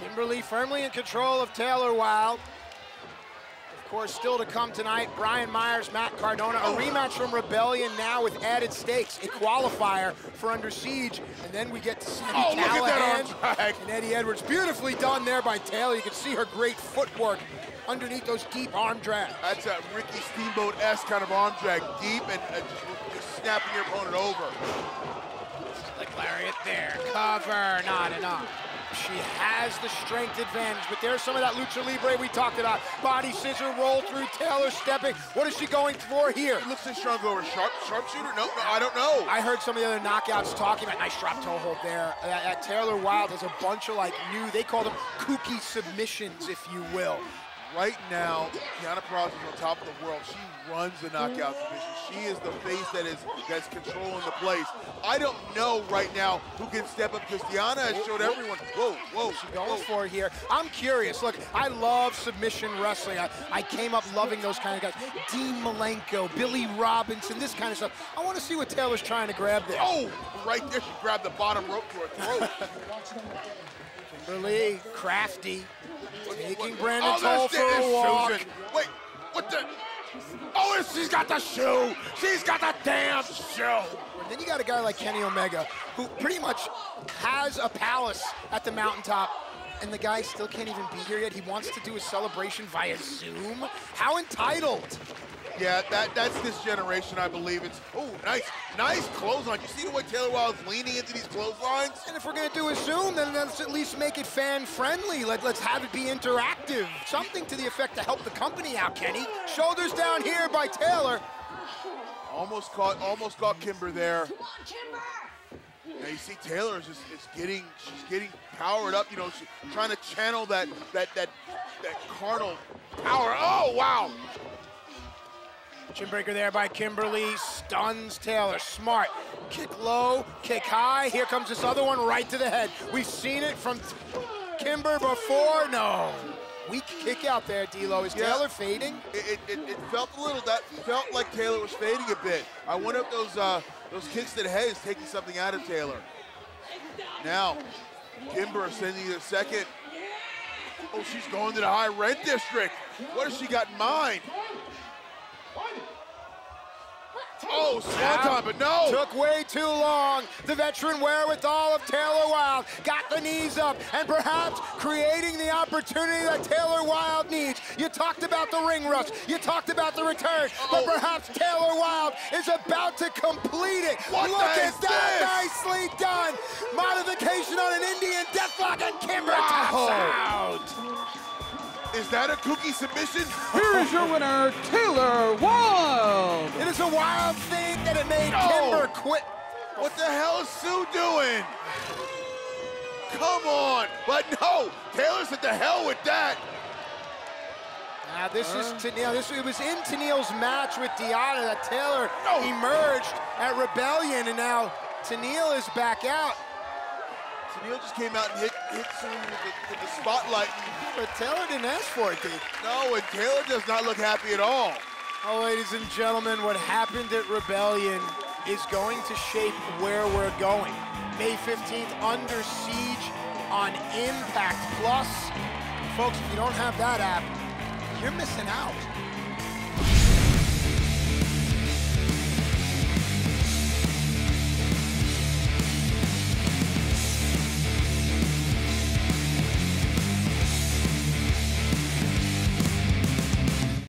Kimber Lee firmly in control of Taylor Wilde. Of course, still to come tonight, Brian Myers, Matt Cardona, a rematch from Rebellion now with added stakes, a qualifier for Under Siege, and then we get to see Oh, Callihan that arm drag. and Eddie Edwards. Beautifully done there by Taylor. You can see her great footwork underneath those deep arm drags. That's a Ricky Steamboat-esque kind of arm drag, deep and uh, just, just snapping your opponent over. Like Lariat there, cover, not enough. She has the strength advantage, but there's some of that lucha libre we talked about. Body scissor, roll through, Taylor stepping. What is she going for here? It looks like strong over sharp sharpshooter. No, no, I don't know. I heard some of the other knockouts talking about nice drop toe hold there. Uh, uh, Taylor Wilde has a bunch of like new, they call them kooky submissions, if you will. Right now, Deonna Purrazzo is on top of the world. She runs the knockout division. She is the face that is that's controlling the place. I don't know right now who can step up because Deonna has showed everyone. Whoa, whoa, She going whoa. for it here. I'm curious. Look, I love submission wrestling. I, I came up loving those kind of guys. Dean Malenko, Billy Robinson, this kind of stuff. I want to see what Taylor's trying to grab there. Oh, right there, she grabbed the bottom rope to her throat. Kimber Lee, crafty, taking Brandon oh, Toll that's for it, a walk. Susan. Wait, what the? Oh, she's got the shoe. She's got the damn shoe. And then you got a guy like Kenny Omega, who pretty much has a palace at the mountaintop, and the guy still can't even be here yet. He wants to do a celebration via Zoom. How entitled! Yeah, that that's this generation, I believe. It's oh, nice, nice clothesline. You see the way Taylor Wilde's leaning into these clotheslines? And if we're gonna do a Zoom, then let's at least make it fan-friendly. Let, let's have it be interactive. Something to the effect to help the company out, Kenny. Shoulders down here by Taylor. Almost caught, almost caught Kimber there. Now you see Taylor is just is getting, she's getting powered up. You know, she's trying to channel that that that that carnal power. Oh wow! Chin breaker there by Kimber Lee. Stuns Taylor. Smart. Kick low, kick high. Here comes this other one right to the head. We've seen it from Kimber before. No. Weak kick out there, D'Lo. Is Yeah. Taylor fading? It, it, it, it felt a little that felt like Taylor was fading a bit. I wonder if those uh, those kicks to the head is taking something out of Taylor. Now, Kimber sending the second. Oh, she's going to the high rent district. What has she got in mind? Oh, swanton, but no. Took way too long. The veteran wherewithal of Taylor Wilde got the knees up and perhaps creating the opportunity that Taylor Wilde needs. You talked about the ring rust. You talked about the return. But Oh. perhaps Taylor Wilde is about to complete it. What Look at is that. Nicely done. Modification on an Indian deathlock and Kimber taps Wow. out. Is that a cookie submission? Here is your winner, Taylor Wilde. It is a wild thing that it made No. Kimber quit. What the hell is Sue doing? Come on. But no, Taylor said the hell with that. Now this is uh. Tenille. This it was in Tenille's match with Deonna that Taylor No. emerged at Rebellion, and now Tenille is back out. Tenille just came out and hit, hit with the, with the spotlight. But Taylor didn't ask for it, did he? No, and Taylor does not look happy at all. Oh, ladies and gentlemen, what happened at Rebellion is going to shape where we're going. May 15th, Under Siege on Impact Plus. Folks, if you don't have that app, you're missing out.